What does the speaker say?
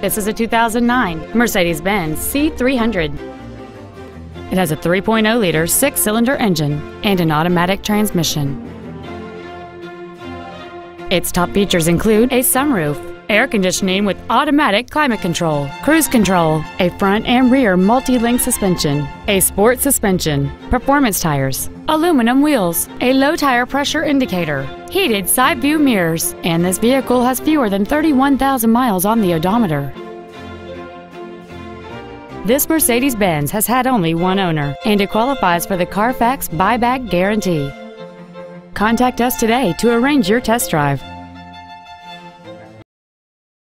This is a 2009 Mercedes-Benz C300. It has a 3.0-liter six-cylinder engine and an automatic transmission. Its top features include a sunroof, air conditioning with automatic climate control, cruise control, a front and rear multi-link suspension, a sport suspension, performance tires, aluminum wheels, a low tire pressure indicator, heated side view mirrors, and this vehicle has fewer than 31,000 miles on the odometer. This Mercedes-Benz has had only one owner, and it qualifies for the Carfax buyback guarantee. Contact us today to arrange your test drive.